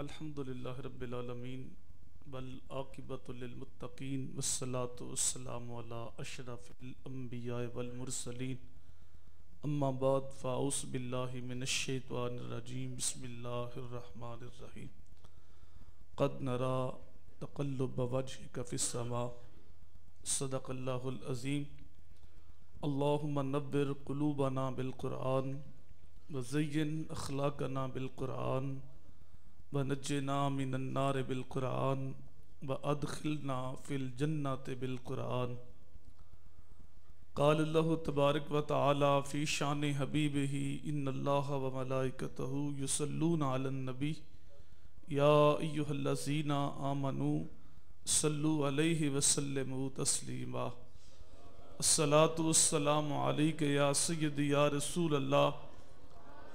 الحمد للہ رب العالمین والعاقبۃ للمتقین، والصلاة والسلام علی اشرف الانبیاء والمرسلین. اما بعد، فاعوذ باللہ من الشیطان الرجیم، بسم اللہ الرحمن الرحیم. قد نرا تقلب وجهك في السماء. صدق اللہ العظیم. اللہم نبر قلوبنا بالقرآن، وزین اخلاقنا بالقرآن ونجنا من النار بالقرآن وادخلنا في الجنة بالقرآن. قال اللہ تبارک و تعالی فی شان حبیبہ، ان اللہ و ملائکتہ یصلون علی النبی. یا ایہا الذین آمنوا صلو علیہ وسلموا تسلیما. الصلاة والسلام علیک یا سید یا رسول اللہ.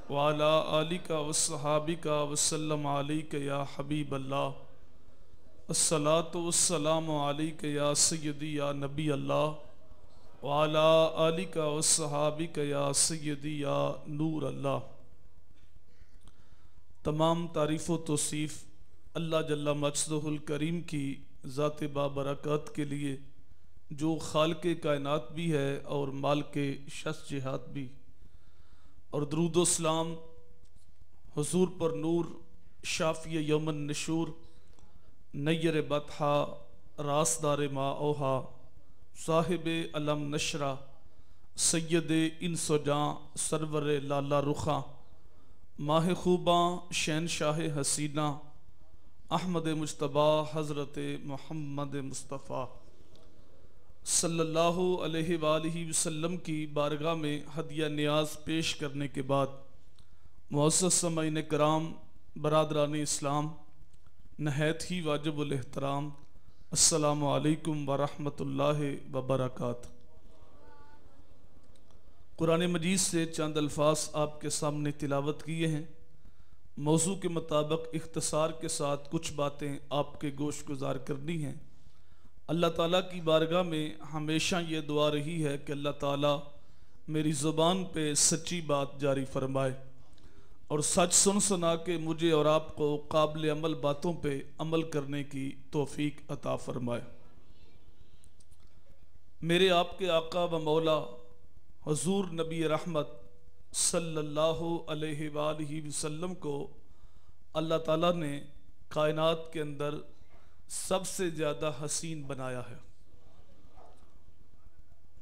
وعلا آلک وصحابک وسلم علیک یا حبیب اللہ۔ الصلاة والسلام علیک یا سیدی یا نبی اللہ۔ وعلا آلک وصحابک یا سیدی یا نور اللہ۔ تمام تعریف و توصیف اللہ جل مجدہ الکریم کی ذات بابرکات کے لیے، جو خالق کائنات بھی ہے اور مال کے شخص جہاد بھی۔ اور درود و اسلام حضور پر نور شافی یومن نشور، نیر بطحا راسدار ما اوہا، صاحب علم نشرہ، سید انس و سرور لالا رخاں، ماہ خوباں شہن شاہ حسینہ احمد مجتبہ حضرت محمد مصطفیٰ۔ صلی اللہ علیہ وآلہ وسلم کی بارگاہ میں ہدیہ نیاز پیش کرنے کے بعد، معزز سمعین کرام، برادران اسلام، نہایت ہی واجب الاحترام، السلام علیکم ورحمۃ اللہ وبرکاتہ۔ قرآن مجید سے چند الفاظ آپ کے سامنے تلاوت کیے ہیں۔ موضوع کے مطابق اختصار کے ساتھ کچھ باتیں آپ کے گوش گزار کرنی ہیں۔ اللہ تعالیٰ کی بارگاہ میں ہمیشہ یہ دعا رہی ہے کہ اللہ تعالیٰ میری زبان پہ سچی بات جاری فرمائے اور سچ سن سنا کے مجھے اور آپ کو قابل عمل باتوں پہ عمل کرنے کی توفیق عطا فرمائے۔ میرے آپ کے آقا و مولا حضور نبی رحمت صلی اللہ علیہ وآلہ وسلم کو اللہ تعالیٰ نے کائنات کے اندر سب سے زیادہ حسین بنایا ہے۔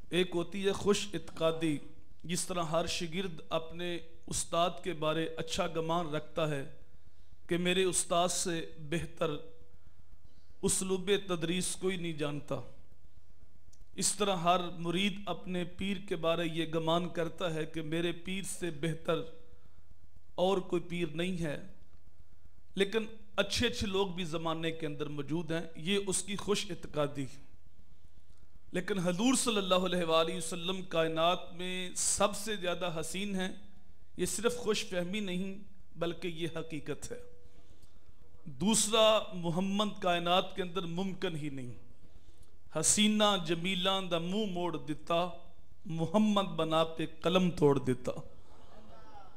ایک ہوتی ہے خوش اتقادی جس طرح ہر شگرد اپنے استاد کے بارے اچھا گمان رکھتا ہے کہ میرے استاد سے بہتر اسلوب تدریس کوئی نہیں جانتا۔ اس طرح ہر مرید اپنے پیر کے بارے یہ گمان کرتا ہے کہ میرے پیر سے بہتر اور کوئی پیر نہیں ہے۔ لیکن اچھے اچھے لوگ بھی زمانے کے اندر موجود ہیں، یہ اس کی خوش اعتقادی لیکن حضور صلی اللہ علیہ وآلہ وسلم کائنات میں سب سے زیادہ حسین ہیں۔ یہ صرف خوش فہمی نہیں، بلکہ یہ حقیقت ہے۔ دوسرا، محمد کائنات کے اندر ممکن ہی نہیں۔ حسینہ جمیلہ دا منہ موڑ دیتا، محمد بنا کے قلم توڑ دیتا۔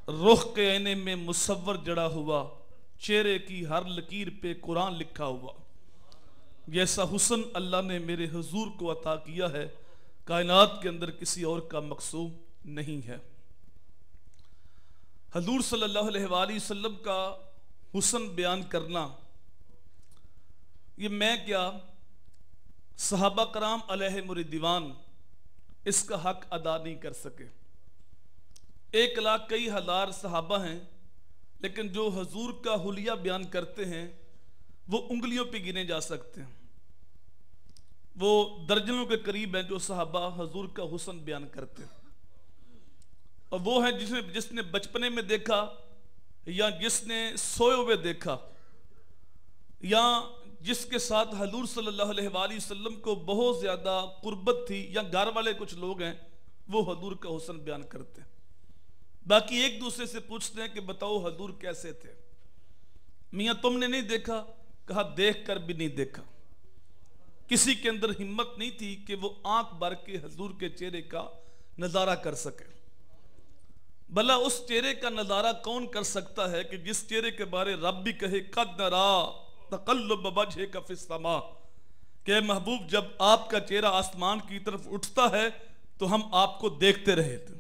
رخ کے عینے میں مصور جڑا ہوا چہرے کی ہر لکیر پہ قرآن لکھا ہوا۔ جیسا حسن اللہ نے میرے حضور کو عطا کیا ہے، کائنات کے اندر کسی اور کا مقصوم نہیں ہے۔ حضور صلی اللہ علیہ وآلہ وسلم کا حسن بیان کرنا، یہ میں کیا صحابہ کرام علیہ مردیوان اس کا حق ادا نہیں کر سکے۔ ایک لاکھ کئی ہزار صحابہ ہیں لیکن جو حضور کا حلیہ بیان کرتے ہیں، وہ انگلیوں پہ گنے جا سکتے ہیں۔ وہ درجنوں کے قریب ہیں جو صحابہ حضور کا حسن بیان کرتے ہیں۔ اور وہ ہیں جس نے جس نے بچپنے میں دیکھا، یا جس نے سوئے ہوئے دیکھا، یا جس کے ساتھ حضور صلی اللہ علیہ وآلہ وسلم کو بہت زیادہ قربت تھی، یا گھر والے کچھ لوگ ہیں، وہ حضور کا حسن بیان کرتے ہیں۔ باقی ایک دوسرے سے پوچھتے ہیں کہ بتاؤ حضور کیسے تھے؟ میاں تم نے نہیں دیکھا؟ کہا دیکھ کر بھی نہیں دیکھا۔ کسی کے اندر ہمت نہیں تھی کہ وہ آنکھ بھر کے حضور کے چہرے کا نظارہ کر سکے۔ بلا اس چہرے کا نظارہ کون کر سکتا ہے کہ جس چہرے کے بارے رب بھی کہے، قد نرا تقلب وجہ کا فی السما کہ محبوب، جب آپ کا چہرہ آسمان کی طرف اٹھتا ہے تو ہم آپ کو دیکھتے رہے۔ تھے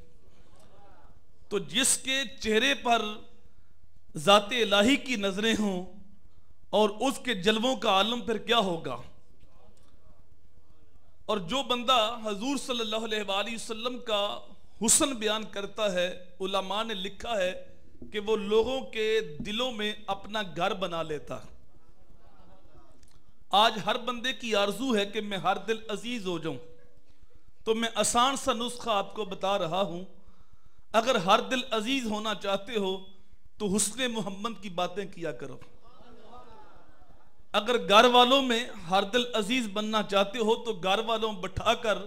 تو جس کے چہرے پر ذات الہی کی نظریں ہوں اور اس کے جلووں کا عالم پھر کیا ہوگا؟ اور جو بندہ حضور صلی اللہ علیہ وآلہ وسلم کا حسن بیان کرتا ہے، علماء نے لکھا ہے کہ وہ لوگوں کے دلوں میں اپنا گھر بنا لیتا۔ آج ہر بندے کی آرزو ہے کہ میں ہر دل عزیز ہو جاؤں۔ تو میں آسان سا نسخہ آپ کو بتا رہا ہوں۔ اگر ہر دل عزیز ہونا چاہتے ہو تو حسن محمد کی باتیں کیا کرو۔ اگر گھر والوں میں ہر دل عزیز بننا چاہتے ہو تو گھر والوں بٹھا کر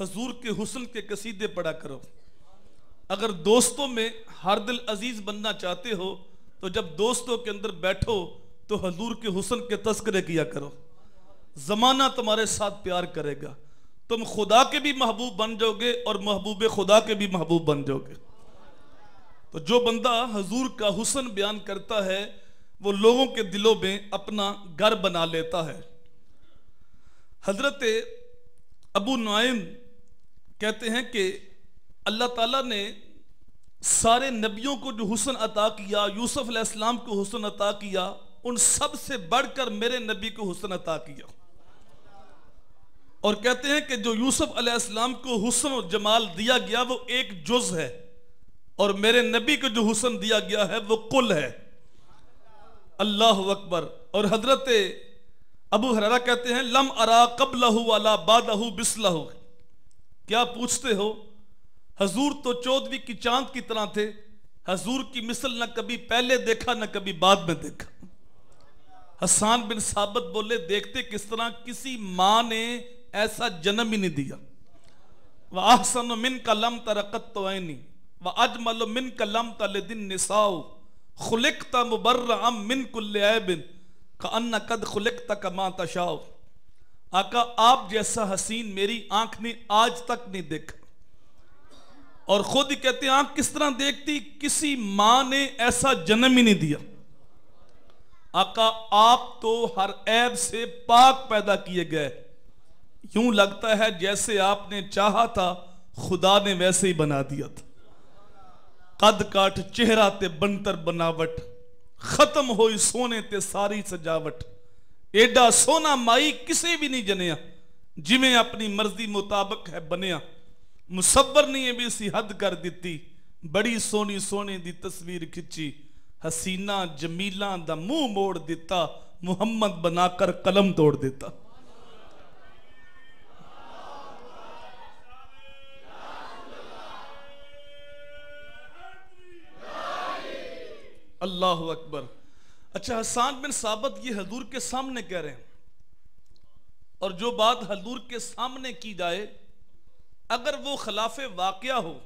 حضور کے حسن کے قصیدے پڑھا کرو۔ اگر دوستوں میں ہر دل عزیز بننا چاہتے ہو تو جب دوستوں کے اندر بیٹھو تو حضور کے حسن کے تذکرے کیا کرو۔ زمانہ تمہارے ساتھ پیار کرے گا۔ تم خدا کے بھی محبوب بن جاؤ گے اور محبوب خدا کے بھی محبوب بن جاؤ گے۔ تو جو بندہ حضور کا حسن بیان کرتا ہے، وہ لوگوں کے دلوں میں اپنا گھر بنا لیتا ہے۔ حضرت ابو نعیم کہتے ہیں کہ اللہ تعالیٰ نے سارے نبیوں کو جو حسن عطا کیا، یوسف علیہ السلام کو حسن عطا کیا، ان سب سے بڑھ کر میرے نبی کو حسن عطا کیا۔ اور کہتے ہیں کہ جو یوسف علیہ السلام کو حسن و جمال دیا گیا وہ ایک جز ہے اور میرے نبی کو جو حسن دیا گیا ہے وہ کل ہے۔ اللہ اکبر۔ اور حضرت ابو حرارہ کہتے ہیں، لم ارا قبلہ والا بادہ بسلہ کیا پوچھتے ہو؟ حضور تو چودوی کی چاند کی طرح تھے۔ حضور کی مثل نہ کبھی پہلے دیکھا، نہ کبھی بعد میں دیکھا۔ حسان بن ثابت بولے، دیکھتے کس طرح کسی ماں نے ایسا جنم ہی نہیں دیا۔ وَأَحْسَنُ مِنْكَ لَمْ تَرَقَتْ تُوَيْنِ وَأَجْمَلُ مِنْكَ لَمْ تَلِدِن نِسَاؤُ خلقت مبرعم من کل عیب کأن قد خلقت کما تشاؤ آقا، آپ جیسا حسین میری آنکھ نے آج تک نہیں دیکھا۔ اور خود ہی کہتے ہیں آنکھ کس طرح دیکھتی؟ کسی ماں نے ایسا جنم ہی نہیں دیا۔ آقا، آپ تو ہر عیب سے پاک پیدا کیے گئے۔ یوں لگتا ہے جیسے آپ نے چاہا تھا، خدا نے ویسے ہی بنا دیا تھا۔ قد کاٹ چہرہ تے بنتر بناوٹ، ختم ہوئی سونے تے ساری سجاوٹ۔ ایڈا سونا مائی کسے بھی نہیں جنیا جمیں اپنی مرضی مطابق ہے بنیا۔ مصور نہیں بھی اسی حد کر دیتی۔ بڑی سونی سونے دی تصویر کھچی۔ حسینہ جمیلہ دا منہ موڑ دیتا، محمد بنا کر قلم توڑ دیتا۔ اللہ اکبر۔ اچھا حسان بن ثابت یہ حضور کے سامنے کہہ رہے ہیں۔ اور جو بات حضور کے سامنے کی جائے، اگر وہ خلاف واقعہ ہو،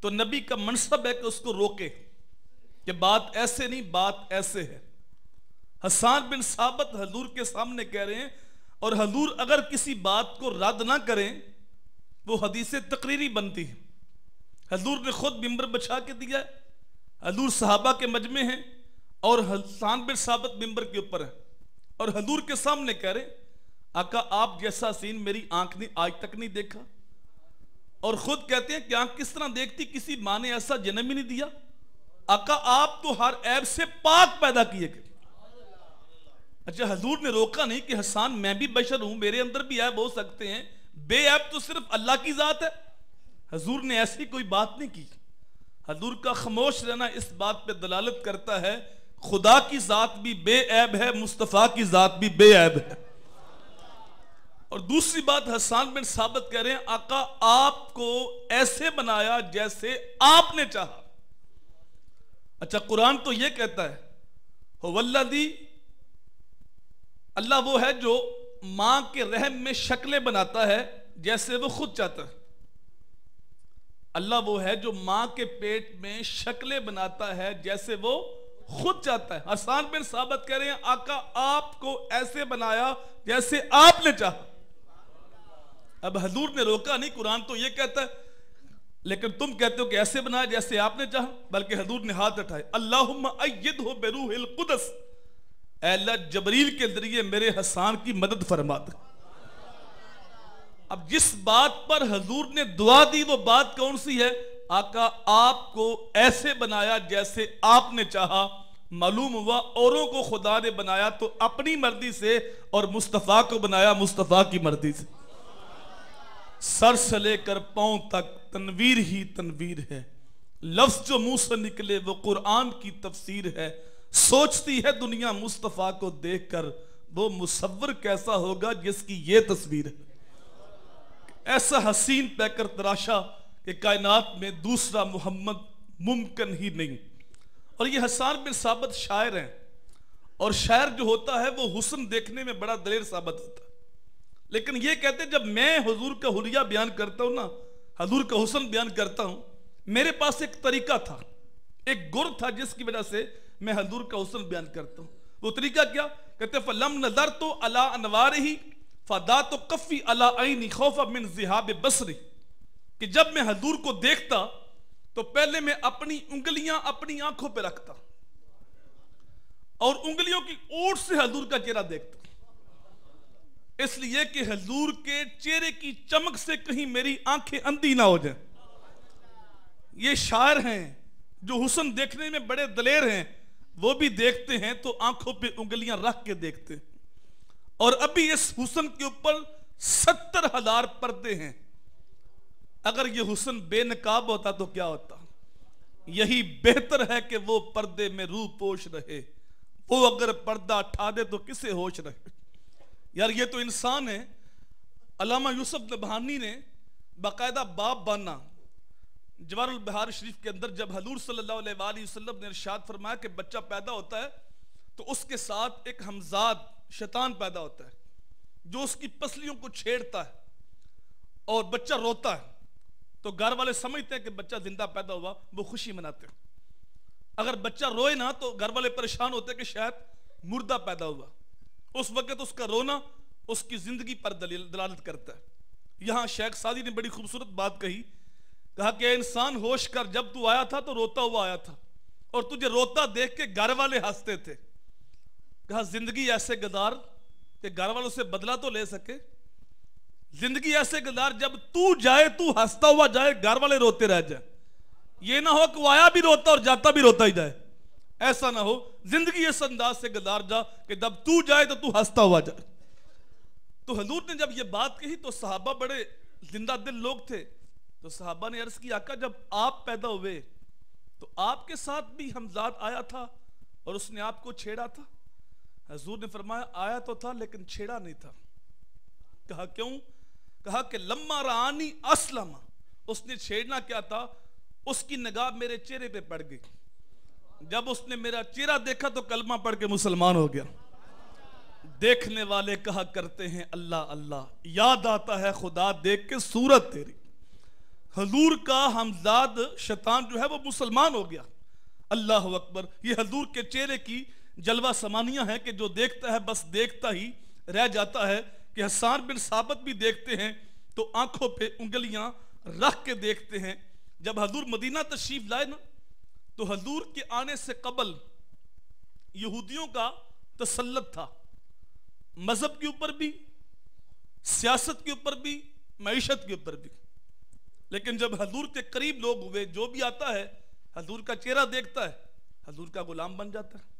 تو نبی کا منصب ہے کہ اس کو روکے۔ کہ بات ایسے نہیں، بات ایسے ہے۔ حسان بن ثابت حضور کے سامنے کہہ رہے ہیں، اور حضور اگر کسی بات کو رد نہ کریں، وہ حدیث تقریری بنتی ہے۔ حضور نے خود ممبر بچھا کے دیا ہے۔ حضور صحابہ کے مجمع ہیں اور حسان بن ثابت ممبر کے اوپر ہیں اور حضور کے سامنے کہہ رہے آقا، آپ جیسا سین میری آنکھ نے آج تک نہیں دیکھا؟ اور خود کہتے ہیں کہ آنکھ کس طرح دیکھتی، کسی ماں نے ایسا جنم ہی نہیں دیا؟ آقا، آپ تو ہر عیب سے پاک پیدا کیے گئے۔ اچھا حضور نے روکا نہیں کہ حسان، میں بھی بشر ہوں، میرے اندر بھی عیب ہو سکتے ہیں۔ بے عیب تو صرف اللہ کی ذات ہے۔ حضور نے ایسی کوئی بات نہیں کی۔ حضور کا خاموش رہنا اس بات پہ دلالت کرتا ہے، خدا کی ذات بھی بے عیب ہے، مصطفیٰ کی ذات بھی بے عیب ہے۔ اور دوسری بات حسان بن ثابت کہہ رہے ہیں، آقا آپ کو ایسے بنایا جیسے آپ نے چاہا۔ اچھا قرآن تو یہ کہتا ہے والذی، اللہ وہ ہے جو ماں کے رحم میں شکلیں بناتا ہے جیسے وہ خود چاہتا ہے۔ اللہ وہ ہے جو ماں کے پیٹ میں شکلیں بناتا ہے، جیسے وہ خود چاہتا ہے۔ حسان بن ثابت کہہ رہے ہیں، آقا آپ کو ایسے بنایا جیسے آپ نے چاہا۔ اب حضور نے روکا نہیں، قرآن تو یہ کہتا ہے، لیکن تم کہتے ہو کہ ایسے بنایا جیسے آپ نے چاہا، بلکہ حضور نے ہاتھ اٹھائے۔ اللہم اید ہو بروح القدس۔ اے اللہ، جبریل کے ذریعے میرے حسان کی مدد فرما دے۔ اب جس بات پر حضور نے دعا دی وہ بات کون سی ہے؟ آقا، آپ کو ایسے بنایا جیسے آپ نے چاہا۔ معلوم ہوا اوروں کو خدا نے بنایا تو اپنی مرضی سے اور مصطفیٰ کو بنایا مصطفیٰ کی مرضی سے۔ سر سے لے کر پاؤں تک تنویر ہی تنویر ہے۔ لفظ جو منہ سے نکلے وہ قرآن کی تفسیر ہے۔ سوچتی ہے دنیا مصطفیٰ کو دیکھ کر، وہ مصور کیسا ہوگا جس کی یہ تصویر ہے۔ ایسا حسین پیکر تراشا کہ کائنات میں دوسرا محمد ممکن ہی نہیں۔ اور یہ حسان بن ثابت شاعر ہیں۔ اور شاعر جو ہوتا ہے وہ حسن دیکھنے میں بڑا دلیر ثابت ہوتا ہے۔ لیکن یہ کہتے ہیں جب میں حضور کا حلیہ بیان کرتا ہوں نا، حضور کا حسن بیان کرتا ہوں، میرے پاس ایک طریقہ تھا۔ ایک گر تھا جس کی وجہ سے میں حضور کا حسن بیان کرتا ہوں۔ وہ طریقہ کیا؟ کہتے ہیں، فَلَمْ نَظَرْتُ عَلَىٰ أَنْوَارِهِ فَدَاتُ قَفِّ عَلَىٰ عَيْنِ خَوْفَ مِنْ زِحَابِ بَصْرِ کہ جب میں حضور کو دیکھتا تو پہلے میں اپنی انگلیاں اپنی آنکھوں پہ رکھتا اور انگلیوں کی اوٹ سے حضور کا چہرہ دیکھتا اس لیے کہ حضور کے چہرے کی چمک سے کہیں میری آنکھیں اندھی نہ ہو جائیں۔ یہ شاعر ہیں جو حسن دیکھنے میں بڑے دلیر ہیں، وہ بھی دیکھتے ہیں تو آنکھوں پہ انگلیاں رکھ کے دیکھتے ہیں۔ اور ابھی اس حسن کے اوپر ستر ہزار پردے ہیں۔ اگر یہ حسن بے نقاب ہوتا تو کیا ہوتا؟ یہی بہتر ہے کہ وہ پردے میں روح پوش رہے۔ وہ اگر پردہ اٹھا دے تو کسے ہوش رہے؟ یار یہ تو انسان ہے۔ علامہ یوسف نبہانی نے باقاعدہ باپ بانا جوار البہار شریف کے اندر جب حضور صلی اللہ علیہ وآلہ وسلم نے ارشاد فرمایا کہ بچہ پیدا ہوتا ہے تو اس کے ساتھ ایک حمزاد شیطان پیدا ہوتا ہے، جو اس کی پسلیوں کو چھیڑتا ہے اور بچہ روتا ہے۔ تو گھر والے سمجھتے ہیں کہ بچہ زندہ پیدا ہوا، وہ خوشی مناتے ہیں۔ اگر بچہ روئے نہ، تو گھر والے پریشان ہوتے ہیں کہ شاید مردہ پیدا ہوا۔ اس وقت اس کا رونا اس کی زندگی پر دلالت کرتا ہے۔ یہاں شیخ سادی نے بڑی خوبصورت بات کہی، کہا کہ انسان، ہوش کر، جب تو آیا تھا تو روتا ہوا آیا تھا، اور تجھے روتا دیکھ کے گھر والے ہنستے تھے۔ کہا زندگی ایسے گدار کہ گھر والوں سے بدلہ تو لے سکے۔ زندگی ایسے گدار جب تو جائے تو ہنستا ہوا جائے، گھر والے روتے رہ جائے یہ نہ ہو کہ وہ آیا بھی روتا اور جاتا بھی روتا ہی جائے۔ ایسا نہ ہو، زندگی اس انداز سے گدار جا کہ جب تو جائے تو تو ہنستا ہوا جائے۔ تو حضور نے جب یہ بات کہی تو صحابہ بڑے زندہ دل لوگ تھے۔ تو صحابہ نے عرض کی آقا، جب آپ پیدا ہوئے تو آپ کے ساتھ بھی حمزاد آیا تھا اور اس نے آپ کو چھیڑا تھا؟ حضور نے فرمایا، آیا تو تھا لیکن چھیڑا نہیں تھا۔ کہا کیوں؟ کہا کہ لما رانی اسلم۔ اس نے چھیڑنا کیا تھا؟ اس کی نگاہ میرے چہرے پہ پڑ گئی۔ جب اس نے میرا چہرہ دیکھا تو کلمہ پڑھ کے مسلمان ہو گیا۔ دیکھنے والے کہا کرتے ہیں، اللہ اللہ، یاد آتا ہے خدا، دیکھ کے صورت تیری۔ حضور کا حمزاد شیطان جو ہے وہ مسلمان ہو گیا۔ اللہ اکبر، یہ حضور کے چہرے کی جلوہ سمانیاں ہیں کہ جو دیکھتا ہے، بس دیکھتا ہی رہ جاتا ہے کہ حسان بن ثابت بھی دیکھتے ہیں تو آنکھوں پہ انگلیاں رکھ کے دیکھتے ہیں۔ جب حضور مدینہ تشریف لائے نا، تو حضور کے آنے سے قبل یہودیوں کا تسلط تھا۔ مذہب کے اوپر بھی، سیاست کے اوپر بھی، معیشت کے اوپر بھی۔ لیکن جب حضور کے قریب لوگ ہوئے، جو بھی آتا ہے، حضور کا چہرہ دیکھتا ہے، حضور کا غلام بن جاتا ہے۔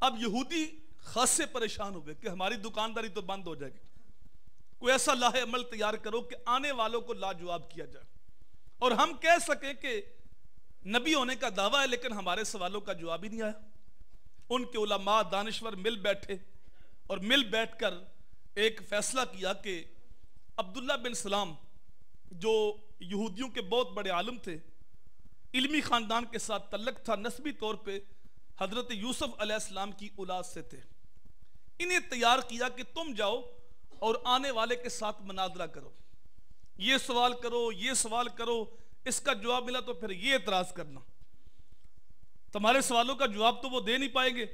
اب یہودی خاصے پریشان ہوئے کہ ہماری دکانداری تو بند ہو جائے گی۔ کوئی ایسا لاہ عمل تیار کرو کہ آنے والوں کو لاجواب کیا جائے۔ اور ہم کہہ سکیں کہ نبی ہونے کا دعویٰ ہے، لیکن ہمارے سوالوں کا جواب ہی نہیں آیا۔ ان کے علماء دانشور مل بیٹھے اور مل بیٹھ کر ایک فیصلہ کیا کہ عبداللہ بن سلام، جو یہودیوں کے بہت بڑے عالم تھے، علمی خاندان کے ساتھ تعلق تھا، نسبی طور پہ حضرت یوسف علیہ السلام کی اولاد سے تھے۔ انہیں تیار کیا کہ تم جاؤ اور آنے والے کے ساتھ مناظرہ کرو۔ یہ سوال کرو، یہ سوال کرو، اس کا جواب ملا تو پھر یہ اعتراض کرنا۔ تمہارے سوالوں کا جواب تو وہ دے نہیں پائیں گے۔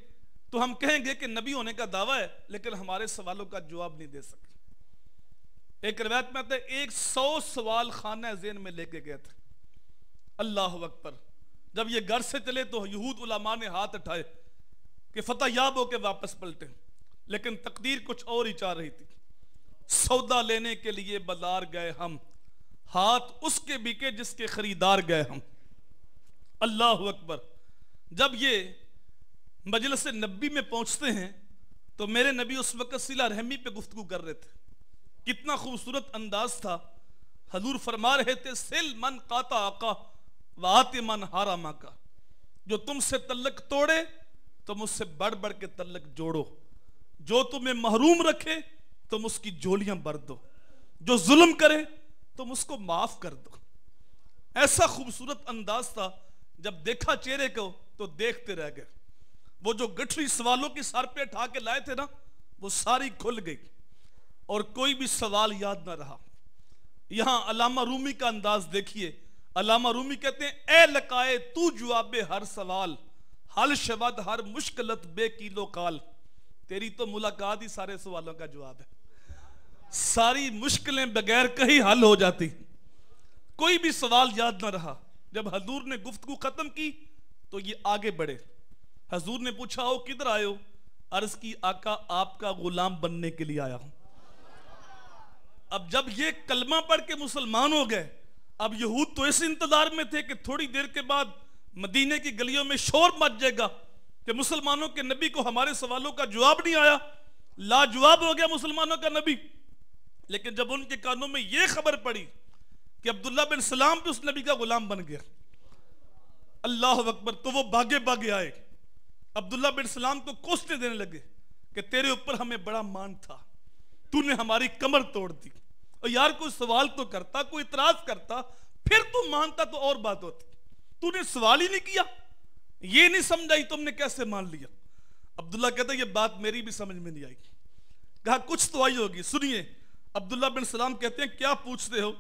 تو ہم کہیں گے کہ نبی ہونے کا دعویٰ ہے، لیکن ہمارے سوالوں کا جواب نہیں دے سکے ایک روایت میں آتا ہے، ایک سو سوال خانہ ذہن میں لے کے گئے تھے۔ اللہ اکبر۔ جب یہ گھر سے چلے تو یہود علماء نے ہاتھ اٹھائے کہ فتح یاب ہو کے واپس پلٹے لیکن تقدیر کچھ اور ہی چاہ رہی تھی۔ سودا لینے کے لیے بازار گئے ہم۔ ہاتھ اس کے بکے جس کے خریدار گئے ہم۔ اللہ اکبر۔ جب یہ مجلس نبی میں پہنچتے ہیں تو میرے نبی اس وقت سلا رحمی پہ گفتگو کر رہے تھے۔ کتنا خوبصورت انداز تھا۔ حضور فرما رہے تھے، سل من قاتا آقا وات من ہارا ماں کا جو تم سے تلق توڑے تم اس سے بڑھ بڑھ کے تلق جوڑو۔ جو تمہیں محروم رکھے، تم اس کی جولیاں بر دو۔ جو ظلم کرے، تم اس کو معاف کر دو۔ ایسا خوبصورت انداز تھا، جب دیکھا چہرے کو، تو دیکھتے رہ گئے۔ وہ جو گٹھری سوالوں کی سر پہ اٹھا کے لائے تھے نا، وہ ساری کھل گئی۔ اور کوئی بھی سوال یاد نہ رہا۔ یہاں علامہ رومی کا انداز دیکھیے۔ علامہ رومی کہتے ہیں، اے لکائے تو جواب ہر سوال، حل شبد ہر مشکلت بے کیلو کال. تیری تو ملاقات ہی سارے سوالوں کا جواب ہے۔ ساری مشکلیں بغیر کہیں حل ہو جاتی۔ کوئی بھی سوال یاد نہ رہا۔ جب حضور نے گفتگو ختم کی تو یہ آگے بڑھے۔ حضور نے پوچھا ہو کدھر آئے ہو؟ عرض کی، آقا، آپ کا غلام بننے کے لیے آیا ہوں۔ اب جب یہ کلمہ پڑھ کے مسلمان ہو گئے اب یہود تو اس انتظار میں تھے کہ تھوڑی دیر کے بعد مدینے کی گلیوں میں شور مچ جائے گا کہ مسلمانوں کے نبی کو ہمارے سوالوں کا جواب نہیں آیا۔ لاجواب ہو گیا مسلمانوں کا نبی۔ لیکن جب ان کے کانوں میں یہ خبر پڑی کہ عبداللہ بن سلام بھی اس نبی کا غلام بن گیا۔ اللہ اکبر، تو وہ باگے باگے آئے۔ عبداللہ بن سلام کو کوستے دینے لگے کہ تیرے اوپر ہمیں بڑا مان تھا۔ تو نے ہماری کمر توڑ دی۔ اور یار کوئی سوال تو کرتا، کوئی اعتراض کرتا، پھر تو مانتا تو اور بات ہوتی۔ تو نے سوال ہی نہیں کیا۔ یہ نہیں سمجھائی تم نے کیسے مان لیا۔ عبداللہ کہتا یہ بات میری بھی سمجھ میں نہیں آئی۔ کہا، کچھ تو آئی ہوگی۔ سنیے، عبداللہ بن سلام کہتے ہیں، کیا پوچھتے ہو؟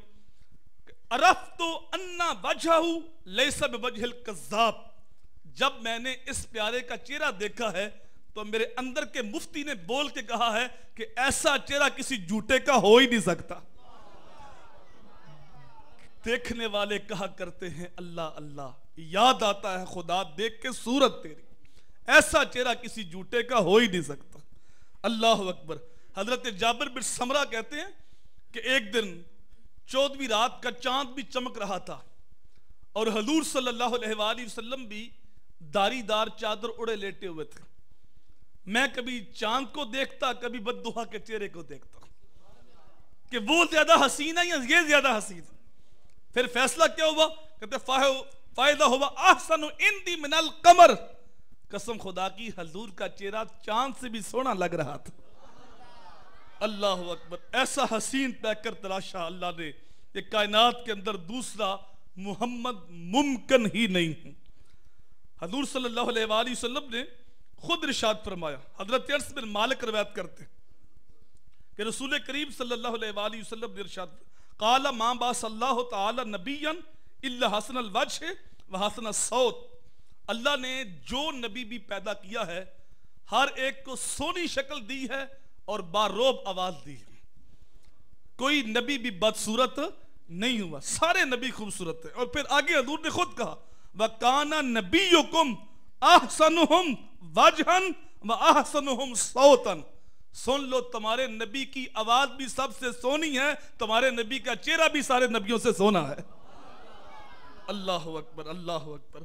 عرفتو انا وجہو لیسا بوجہ القذاب جب میں نے اس پیارے کا چہرہ دیکھا ہے، تو میرے اندر کے مفتی نے بول کے کہا ہے کہ ایسا چہرہ کسی جھوٹے کا ہو ہی نہیں سکتا۔ دیکھنے والے کہا کرتے ہیں، اللہ اللہ، یاد آتا ہے خدا، دیکھ کے صورت تیری۔ ایسا چہرہ کسی جھوٹے کا ہو ہی نہیں سکتا۔ اللہ اکبر۔ حضرت جابر بن سمرہ کہتے ہیں کہ ایک دن چودوی رات کا چاند بھی چمک رہا تھا اور حضور صلی اللہ علیہ وآلہ وسلم بھی داری دار چادر اڑے لیٹے ہوئے تھے۔ میں کبھی چاند کو دیکھتا، کبھی بدوہا کے چہرے کو دیکھتا۔ کہ وہ زیادہ حسین ہے یا یہ زیادہ حسین؟ ہے پھر فیصلہ کیا ہوا؟ کہتے فائدہ ہوا احسن اندی من القمر۔ قسم خدا کی، حضور کا چہرہ چاند سے بھی سونا لگ رہا تھا۔ اللہ اکبر، ایسا حسین پیکر تلاشا اللہ نے یہ کائنات کے اندر دوسرا محمد ممکن ہی نہیں ہے حضور صلی اللہ علیہ وآلہ وسلم نے خود رشاد فرمایا، حضرت عرص بن مالک روایت کرتے کہ رسول کریم صلی اللہ علیہ وآلہ وسلم نے رشاد فرمایا قال ما باس اللہ تعالی نبیا الا حسن الوجہ و حسن الصوت. اللہ نے جو نبی بھی پیدا کیا ہے، ہر ایک کو سونی شکل دی ہے اور باروب آواز دی ہے۔ کوئی نبی بھی بدصورت نہیں ہوا، سارے نبی خوبصورت ہیں اور پھر آگے حضور نے خود کہا وَقَانَ نَبِيُّكُمْ أَحْسَنُهُمْ وَجْهًا وَأَحْسَنُهُمْ صَوْتًا۔ سن لو، تمہارے نبی کی آواز بھی سب سے سونی ہے، تمہارے نبی کا چہرہ بھی سارے نبیوں سے سونا ہے۔ اللہ اکبر اللہ اکبر۔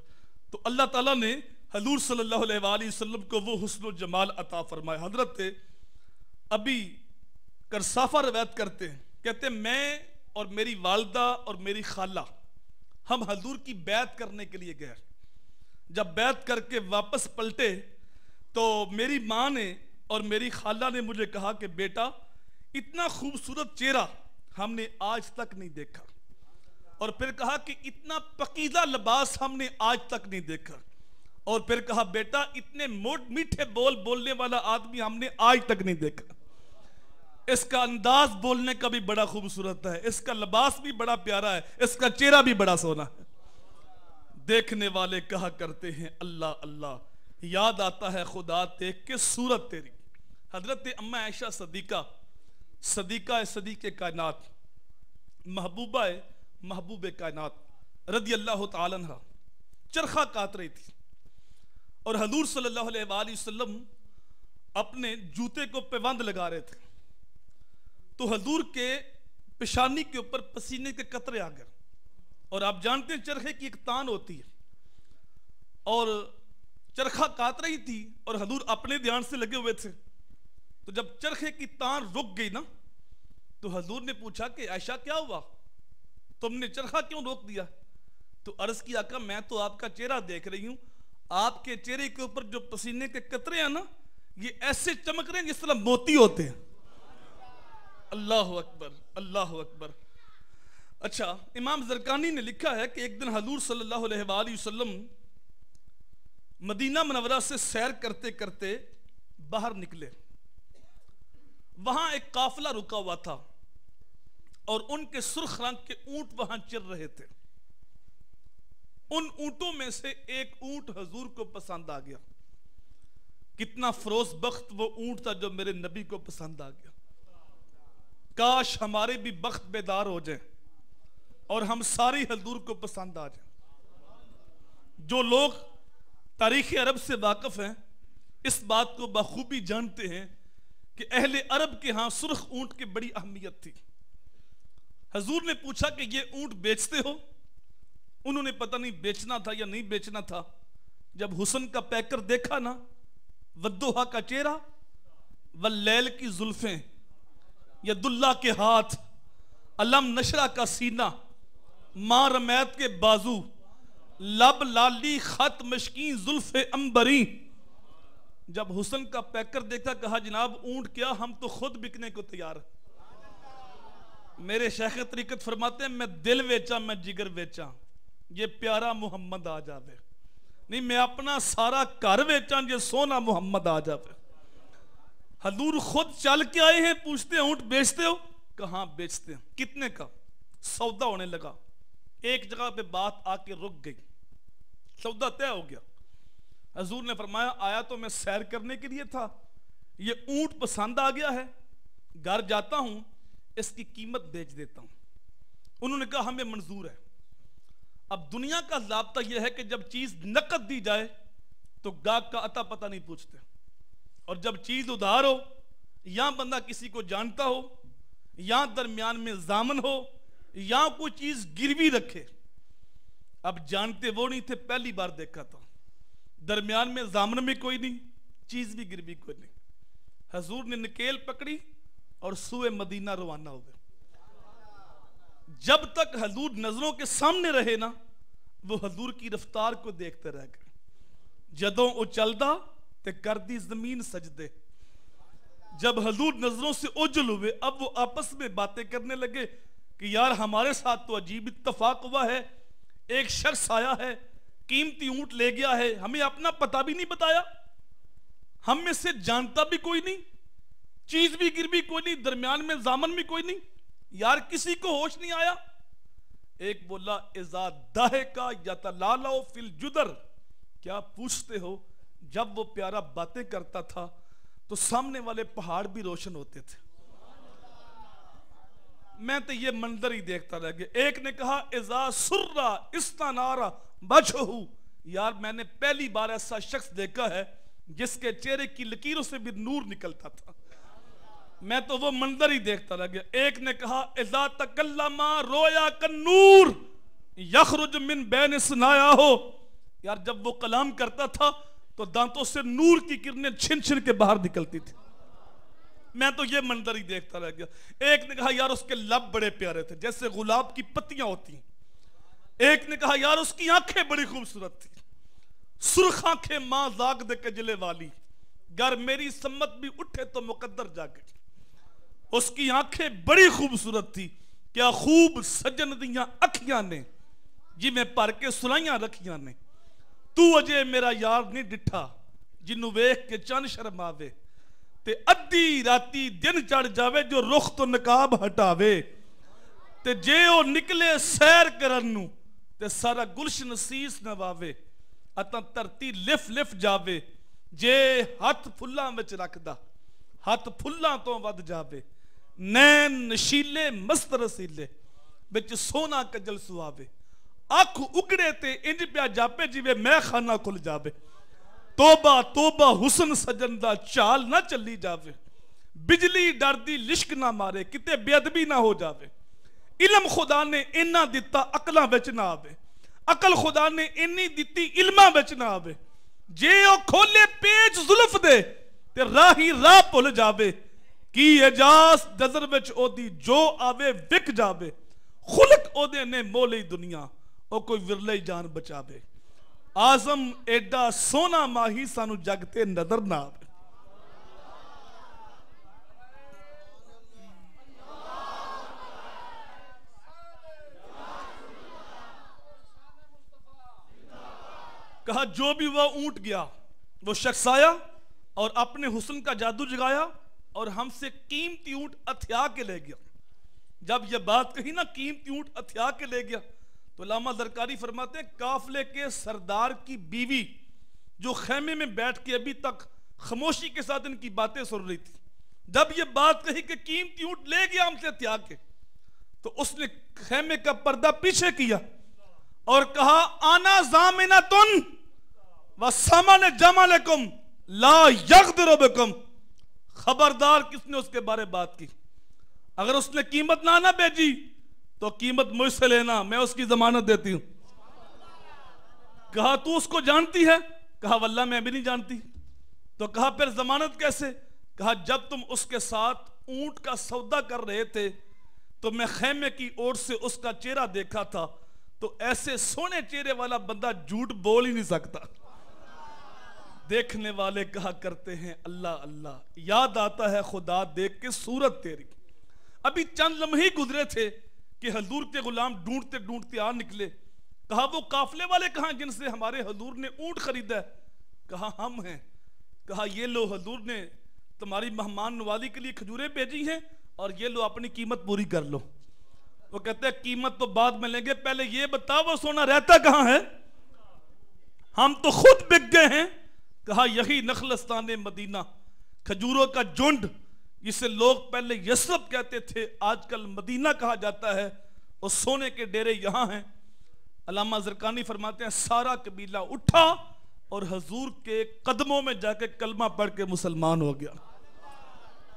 تو اللہ تعالیٰ نے حضور صلی اللہ علیہ وآلہ وسلم کو وہ حسن و جمال عطا فرمائے۔ حضرت ابھی کرسافہ روایت کرتے ہیں۔ کہتے ہیں، میں اور میری والدہ اور میری خالہ ہم حضور کی بیعت کرنے کے لیے گئے۔ جب بیعت کر کے واپس پلٹے تو میری ماں نے اور میری خالہ نے مجھے کہا کہ بیٹا، اتنا خوبصورت چہرہ ہم نے آج تک نہیں دیکھا۔ اور پھر کہا کہ اتنا پقیدہ لباس ہم نے آج تک نہیں دیکھا۔ اور پھر کہا، بیٹا، اتنے موٹ میٹھے بول بولنے والا آدمی ہم نے آج تک نہیں دیکھا۔ اس کا انداز بولنے کا بھی بڑا خوبصورت ہے۔ اس کا لباس بھی بڑا پیارا ہے۔ اس کا چہرہ بھی بڑا سونا ہے۔ دیکھنے والے کہا کرتے ہیں، اللہ اللہ، یاد آتا ہے خدا دیکھ کے صورت تیری؟ حضرت امہ عائشہ صدیقہ صدیقہ صدیق کائنات، محبوبہ محبوب کائنات رضی اللہ تعالیٰ عنہ، چرخہ کات رہی تھی۔ اور حضور صلی اللہ علیہ وآلہ وسلم اپنے جوتے کو پیوند لگا رہے تھے۔ تو حضور کے پشانی کے اوپر پسینے کے قطرے آ گئے۔ اور آپ جانتے ہیں چرخے کی ایک تان ہوتی ہے۔ اور چرخہ کات رہی تھی اور حضور اپنے دھیان سے لگے ہوئے تھے۔ تو جب چرخے کی تان رک گئی نا، تو حضور نے پوچھا کہ عائشہ کیا ہوا؟ تم نے چرخہ کیوں روک دیا؟ تو عرض کی آقا میں تو آپ کا چہرہ دیکھ رہی ہوں۔ آپ کے چہرے کے اوپر جو پسینے کے قطرے ہیں نا، یہ ایسے چمک رہے ہیں جس طرح موتی ہوتے ہیں۔ اللہ اکبر اللہ اکبر۔ اچھا امام زرکانی نے لکھا ہے کہ ایک دن حضور صلی اللہ علیہ وآلہ وسلم مدینہ منورہ سے سیر کرتے کرتے باہر نکلے۔ وہاں ایک قافلہ رکا ہوا تھا اور ان کے سرخ رنگ کے اونٹ وہاں چر رہے تھے۔ ان اونٹوں میں سے ایک اونٹ حضور کو پسند آ گیا۔ کتنا فروز بخت وہ اونٹ تھا جو میرے نبی کو پسند آ گیا۔ کاش ہمارے بھی بخت بیدار ہو جائیں اور ہم ساری حضور کو پسند آ جائیں۔ جو لوگ تاریخ عرب سے واقف ہیں، اس بات کو بخوبی جانتے ہیں کہ اہل عرب کے ہاں سرخ اونٹ کی بڑی اہمیت تھی۔ حضور نے پوچھا کہ یہ اونٹ بیچتے ہو؟ انہوں نے پتہ نہیں بیچنا تھا یا نہیں بیچنا تھا۔ جب حسن کا پیکر دیکھا نا ودوہا کا چہرہ واللیل کی زلفیں ید اللہ کے ہاتھ، علم نشرہ کا سینہ، ماں رمیت کے بازو، لب لالی خط مشکین زلف امبری جب حسن کا پیکر دیکھا کہا، جناب، اونٹ کیا؟ ہم تو خود بکنے کو تیار۔ میرے شیخ طریقت فرماتے ہیں، میں دل ویچا، میں جگر ویچا۔ یہ پیارا محمد آ جاوے۔ نہیں، میں اپنا سارا کر ویچا یہ سونا محمد آ جاوے۔ حضور خود چل کے آئے ہیں، پوچھتے ہیں، اونٹ بیچتے ہو؟ کہاں بیچتے ہیں؟ کتنے کا؟ سودا ہونے لگا۔ ایک جگہ پہ بات آ کے رک گئی۔ سودا طے ہو گیا۔ حضور نے فرمایا، آیا تو میں سیر کرنے کے لیے تھا۔ یہ اونٹ پسند آ گیا ہے۔ گھر جاتا ہوں، اس کی قیمت بیچ دیتا ہوں۔ انہوں نے کہا، ہمیں منظور ہے۔ اب دنیا کا ضابطہ یہ ہے کہ جب چیز نقد دی جائے، تو گاگ کا عطا پتہ نہیں پوچھتے۔ اور جب چیز ادھار ہو، یا بندہ کسی کو جانتا ہو، یا درمیان میں زامن ہو، یا کوئی چیز گروی رکھے۔ اب جانتے وہ نہیں تھے، پہلی بار دیکھا تھا۔ درمیان میں زامن میں کوئی نہیں، چیز بھی گروی کوئی نہیں۔ حضور نے نکیل پکڑی اور سوئے مدینہ روانہ ہو گئے۔ جب تک حضور نظروں کے سامنے رہے نا، وہ حضور کی رفتار کو دیکھتے رہ گئے۔ جدوں اچلدا تے کر دی زمین سجدے۔ جب حضور نظروں سے اجل ہوئے، اب وہ آپس میں باتیں کرنے لگے کہ یار ہمارے ساتھ تو عجیب اتفاق ہوا ہے، ایک شخص آیا ہے قیمتی اونٹ لے گیا ہے، ہمیں اپنا پتہ بھی نہیں بتایا۔ ہم میں سے جانتا بھی کوئی نہیں، چیز بھی گر بھی کوئی نہیں، درمیان میں زامن بھی کوئی نہیں۔ یار، کسی کو ہوش نہیں آیا؟ ایک بولا ازا داہے کا یا تلالا فی الجدر کیا پوچھتے ہو؟ جب وہ پیارا باتیں کرتا تھا تو سامنے والے پہاڑ بھی روشن ہوتے تھے۔ میں تو یہ منظر ہی دیکھتا رہ گیا۔ ایک نے کہا ازا سرا استنارا بچو یار، میں نے پہلی بار ایسا شخص دیکھا ہے جس کے چہرے کی لکیروں سے بھی نور نکلتا تھا۔ میں تو وہ منظر ہی دیکھتا رہ گیا۔ ایک نے کہا ازا تکلما رویا کنور یخرج من بین سنایا ہو۔ یار، جب وہ کلام کرتا تھا تو دانتوں سے نور کی کرنیں چھن چھن کے باہر نکلتی تھی۔ میں تو یہ منظر ہی دیکھتا رہ گیا۔ ایک نے کہا، یار، اس کے لب بڑے پیارے تھے، جیسے غلاب کی پتیاں ہوتی ہیں۔ ایک نے کہا، یار، اس کی آنکھیں بڑی خوبصورت تھی سرخ آنکھیں ماں زاگ دے کے جلے والی۔ گر میری سمت بھی اٹھے تو مقدر جاگے۔ اس کی آنکھیں بڑی خوبصورت تھی کیا خوب سجن دیاں اکھیاں نے۔ جی میں پر کے سنائیاں رکھیاں نے۔ تو اجے میرا یار نہیں ڈٹھا جنہوں ویخ کے چند شرم آوے۔ تے ادھی راتی دن چڑھ جاوے جو رخ تو نکاب ہٹاوے۔ تے جے او نکلے سیر کرنو تے سارا گلشن سیس نواوے اتاں ترتی لف لف جاوے، جے ہاتھ پھلاں وچ رکھ دا ہاتھ پھلاں تو ود جاوے، نین نشیلے مست رسیلے بچ سونا کجل سواوے، اکھ اگڑے تے انج پیا جاپے جیوے میں خانہ کھل جاوے۔ توبہ توبہ، حسن سجن دا چال نہ چلی جاوے۔ بجلی ڈر لشک نہ مارے، کتے بے ادبی نہ ہو جاوے۔ علم خدا نے انہ دیتا اقلاں بچ نہ آوے اقل خدا نے انی دیتی علمہ بچ نہ آوے جے او کھولے پیج ظلف دے تے راہی راہ پل جاوے کی اجاز نظر بچ او دی جو آوے وک جاوے خلق او دے نے مولی دنیا او کوئی ورلے جان بچاوے آزم ایڈا سونا ماہی سانو جگتے نظر کہا جو بھی وہ اونٹ گیا، وہ شخص آیا اور اپنے حسن کا جادو جگایا اور ہم سے قیمتی اونٹ اتھیا کے لے گیا۔ جب یہ بات کہی نا، قیمتی اونٹ اتھیا کے لے گیا، تو علامہ درکاری فرماتے ہیں کافلے کے سردار کی بیوی جو خیمے میں بیٹھ کے ابھی تک خموشی کے ساتھ ان کی باتیں سن رہی تھی، جب یہ بات کہی کہ قیمتی اونٹ لے گیا ہم سے اتھیا کے، تو اس نے خیمے کا پردہ پیچھے کیا اور کہا، آنا زامنہ تن وَسَمَنِ جَمَلَكُمْ لَا يَغْدِرُ بِكُمْ خبردار کس نے اس کے بارے بات کی؟ اگر اس نے قیمت نہ نہ بیجی تو قیمت مجھ سے لینا، میں اس کی ضمانت دیتی ہوں۔ کہا، تو اس کو جانتی ہے؟ کہا، واللہ، میں بھی نہیں جانتی۔ تو کہا، پھر ضمانت کیسے؟ کہا، جب تم اس کے ساتھ اونٹ کا سودا کر رہے تھے، تو میں خیمے کی اوٹ سے اس کا چہرہ دیکھا تھا، تو ایسے سونے چہرے والا بندہ جھوٹ بول ہی نہیں سکتا۔ دیکھنے والے کہا کرتے ہیں، اللہ اللہ، یاد آتا ہے خدا دیکھ کے صورت تیری۔ ابھی چند لمحے گزرے تھے کہ حضور کے غلام ڈھونڈتے ڈھونڈتے آ نکلے۔ کہا، وہ قافلے والے کہاں جن سے ہمارے حضور نے اونٹ خریدا ہے؟ کہا، ہم ہیں۔ کہا، یہ لو حضور نے تمہاری مہمان نوازی کے لیے کھجورے بھیجی ہیں اور یہ لو اپنی قیمت پوری کر لو۔ وہ کہتے ہیں، قیمت تو بعد میں لیں گے، پہلے یہ بتا وہ سونا رہتا کہاں ہے؟ ہم تو خود بک گئے ہیں۔ کہا، یہی نخلستان مدینہ، کھجوروں کا جنڈ جسے لوگ پہلے یسرب کہتے تھے، آج کل مدینہ کہا جاتا ہے، اور سونے کے ڈیرے یہاں ہیں۔ علامہ زرکانی فرماتے ہیں، سارا قبیلہ اٹھا اور حضور کے قدموں میں جا کے کلمہ پڑھ کے مسلمان ہو گیا۔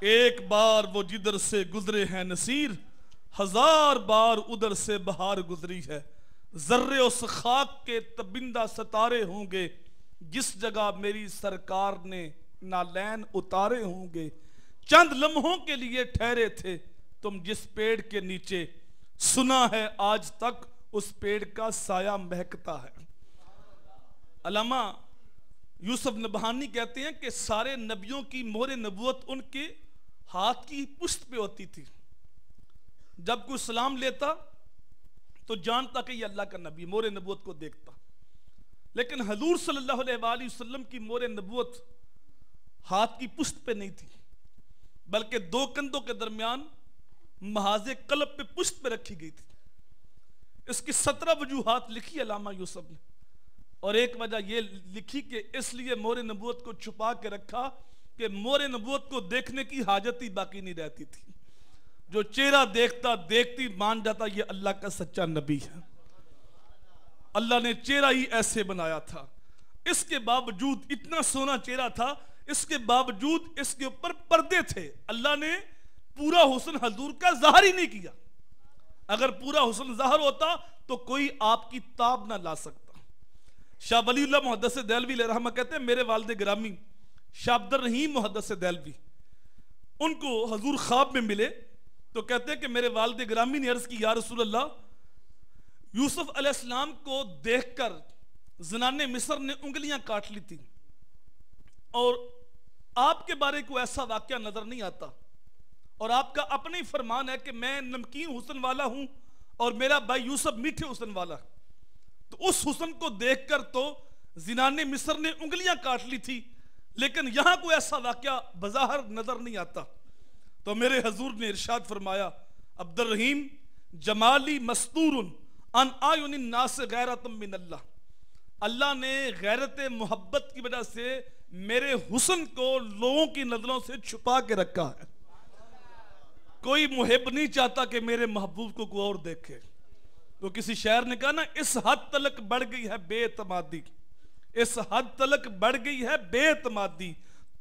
ایک بار وہ جدر سے گزرے ہیں نصیر، ہزار بار ادھر سے بہار گزری ہے۔ ذرے اس خاک کے تبندہ ستارے ہوں گے جس جگہ میری سرکار نے نالین اتارے ہوں گے، چند لمحوں کے لیے ٹھہرے تھے، تم جس پیڑ کے نیچے سنا ہے آج تک، اس پیڑ کا سایہ مہکتا ہے۔ علامہ یوسف نبہانی کہتے ہیں کہ سارے نبیوں کی مہر نبوت ان کے ہاتھ کی پشت پہ ہوتی تھی۔ جب کوئی سلام لیتا تو جانتا کہ یہ اللہ کا نبی مور نبوت کو دیکھتا۔ لیکن حضور صلی اللہ علیہ وآلہ وسلم کی مور نبوت ہاتھ کی پشت پہ نہیں تھی، بلکہ دو کندوں کے درمیان محاذ قلب پہ پشت پہ رکھی گئی تھی۔ اس کی سترہ وجوہات لکھی علامہ یوسف نے۔ اور ایک وجہ یہ لکھی کہ اس لیے مور نبوت کو چھپا کے رکھا کہ مور نبوت کو دیکھنے کی حاجت ہی باقی نہیں رہتی تھی۔ جو چہرہ دیکھتا، دیکھتی، مان جاتا، یہ اللہ کا سچا نبی ہے۔ اللہ نے چہرہ ہی ایسے بنایا تھا۔ اس کے باوجود اتنا سونا چہرہ تھا، اس کے باوجود اس کے اوپر پردے تھے۔ اللہ نے پورا حسن حضور کا ظاہر ہی نہیں کیا۔ اگر پورا حسن ظاہر ہوتا تو کوئی آپ کی تاب نہ لا سکتا۔ شاہ ولی اللہ محدث دیلوی لے رحمہ کہتے ہیں، میرے والد گرامی، شاہ عبد الرحیم محدث دیلوی ان کو حضور خواب میں ملے تو کہتے ہیں کہ میرے والد گرامی نے عرض کی، یا رسول اللہ یوسف علیہ السلام کو دیکھ کر زنان مصر نے انگلیاں کاٹ لی تھی اور آپ کے بارے کو ایسا واقعہ نظر نہیں آتا۔ اور آپ کا اپنی فرمان ہے کہ میں نمکین حسن والا ہوں اور میرا بھائی یوسف میٹھے حسن والا۔ تو اس حسن کو دیکھ کر تو زنان مصر نے انگلیاں کاٹ لی تھی لیکن یہاں کوئی ایسا واقعہ بظاہر نظر نہیں آتا۔ تو میرے حضور نے ارشاد فرمایا عبد الرحیم جمالی مستور ان آئین الناس غیرت من اللہ۔ اللہ نے غیرت محبت کی وجہ سے میرے حسن کو لوگوں کی نظروں سے چھپا کے رکھا ہے۔ کوئی محب نہیں چاہتا کہ میرے محبوب کو کوئی اور دیکھے۔ تو کسی شاعر نے کہا نا، اس حد تلک بڑھ گئی ہے بے اعتمادی۔ اس حد تلک بڑھ گئی ہے بے اعتمادی۔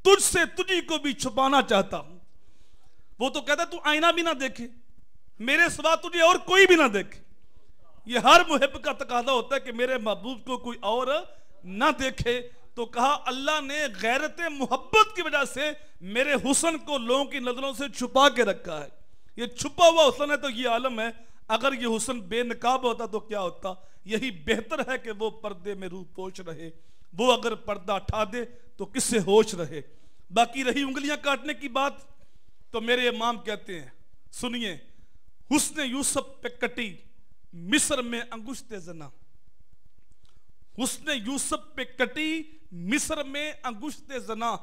تجھ سے تجھی کو بھی چھپانا چاہتا ہوں۔ وہ تو کہتا تو آئینہ بھی نہ دیکھے۔ میرے سوا تجھے اور کوئی بھی نہ دیکھے۔ یہ ہر محب کا تقاضا ہوتا ہے کہ میرے محبوب کو کوئی اور نہ دیکھے۔ تو کہا، اللہ نے غیرت محبت کی وجہ سے میرے حسن کو لوگوں کی نظروں سے چھپا کے رکھا ہے۔ یہ چھپا ہوا حسن ہے تو یہ عالم ہے۔ اگر یہ حسن بے نقاب ہوتا تو کیا ہوتا؟ یہی بہتر ہے کہ وہ پردے میں روح پوچھ رہے۔ وہ اگر پردہ اٹھا دے تو کس سے ہوش رہے؟ باقی رہی انگلیاں کاٹنے کی بات تو میرے امام کہتے ہیں، سنیے، حسن یوسف پہ کٹی۔ مصر میں انگشت زنا۔ حسن یوسف پہ کٹی مصر میں انگشت زنا۔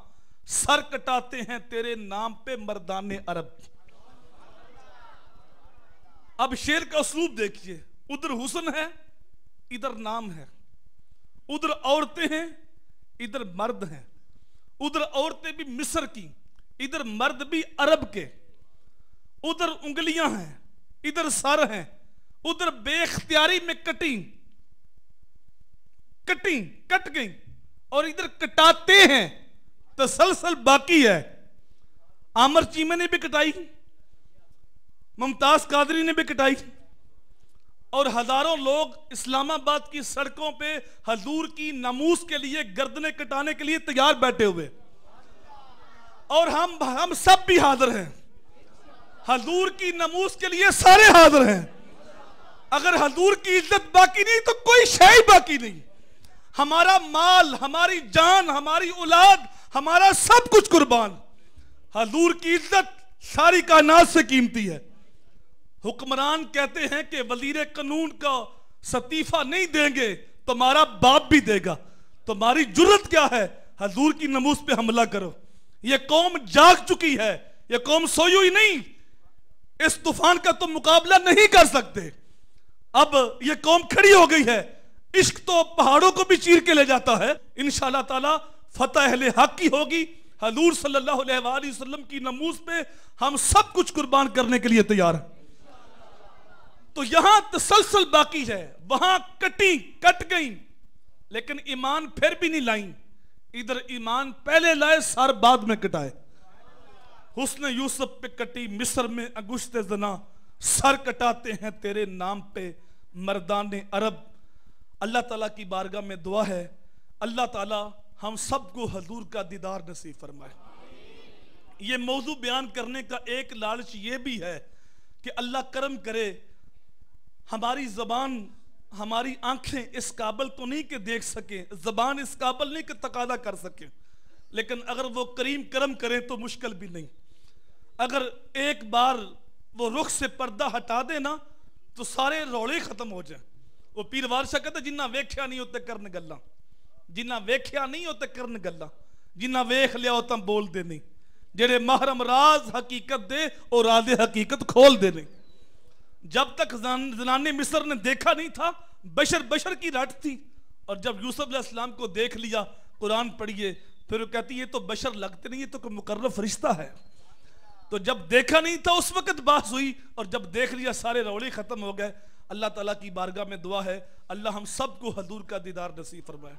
سر کٹاتے ہیں تیرے نام پہ مردان عرب۔ اب شیر کا اسلوب دیکھیے۔ ادھر حسن ہے، ادھر نام ہے۔ ادھر عورتیں ہیں، ادھر مرد ہیں۔ ادھر عورتیں بھی مصر کی، ادھر مرد بھی عرب کے۔ ادھر انگلیاں ہیں، ادھر سر ہیں۔ ادھر بے اختیاری میں کٹی کٹی کٹ گئی اور ادھر کٹاتے ہیں تسلسل باقی ہے آمر چیمے نے بھی کٹائی ممتاز قادری نے بھی کٹائی اور ہزاروں لوگ اسلام آباد کی سڑکوں پہ حضور کی نموس کے لیے گردنے کٹانے کے لیے تیار بیٹھے ہوئے۔ اور ہم ہم سب بھی حاضر ہیں۔ حضور کی نموس کے لیے سارے حاضر ہیں۔ اگر حضور کی عزت باقی نہیں تو کوئی شے باقی نہیں۔ ہمارا مال، ہماری جان، ہماری اولاد، ہمارا سب کچھ قربان۔ حضور کی عزت ساری کائنات سے قیمتی ہے۔ حکمران کہتے ہیں کہ وزیر قانون کا ستیفہ نہیں دیں گے، تمہارا باپ بھی دے گا۔ تمہاری جرت کیا ہے؟ حضور کی نموز پہ حملہ کرو۔ یہ قوم جاگ چکی ہے، یہ قوم سوئی ہوئی نہیں۔ اس طوفان کا تم مقابلہ نہیں کر سکتے۔ اب یہ قوم کھڑی ہو گئی ہے۔ عشق تو پہاڑوں کو بھی چیر کے لے جاتا ہے۔ انشاءاللہ تعالی فتح اہل حق کی ہوگی۔ حضور صلی اللہ علیہ وآلہ وسلم کی نموز پہ ہم سب کچھ قربان کرنے کے لیے تیار ہیں۔ تو یہاں تسلسل باقی ہے۔ وہاں کٹی کٹ گئی لیکن ایمان پھر بھی نہیں لائیں۔ ادھر ایمان پہلے لائے سار بعد میں کٹائے۔ حسن یوسف پہ کٹی، مصر میں اگشت زنا۔ سر کٹاتے ہیں تیرے نام پہ۔ مردان عرب، اللہ تعالیٰ کی بارگاہ میں دعا ہے۔ اللہ تعالیٰ ہم سب کو حضور کا دیدار نصیب فرمائے۔ یہ موضوع بیان کرنے کا ایک لالچ یہ بھی ہے کہ اللہ کرم کرے، ہماری زبان، ہماری آنکھیں اس قابل تو نہیں کہ دیکھ سکیں، زبان اس قابل نہیں کہ تقاضا کر سکیں۔ لیکن اگر وہ کریم کرم کریں تو مشکل بھی نہیں۔ اگر ایک بار وہ رخ سے پردہ ہٹا دے نا تو سارے روڑے ختم ہو جائیں۔ وہ پیر وارشا کہتا جنہ ویکھیا نہیں ہوتے کرن گلا جنہ ویکھیا نہیں ہوتے کرن گلا جنہ ویکھ لیا ہوتا بول دے نہیں۔ جڑے محرم راز حقیقت دے اور راز حقیقت کھول دے نہیں۔ جب تک زنان مصر نے دیکھا نہیں تھا، بشر بشر کی رٹ تھی۔ اور جب یوسف علیہ السلام کو دیکھ لیا، قرآن پڑھیے، پھر وہ کہتی یہ تو بشر لگتے نہیں، یہ تو کوئی مقرر فرشتہ ہے۔ تو جب دیکھا نہیں تھا اس وقت بحث ہوئی اور جب دیکھ لیا سارے روڑے ختم ہو گئے، اللہ تعالیٰ کی بارگاہ میں دعا ہے، اللہ ہم سب کو حضور کا دیدار نصیب فرمائے۔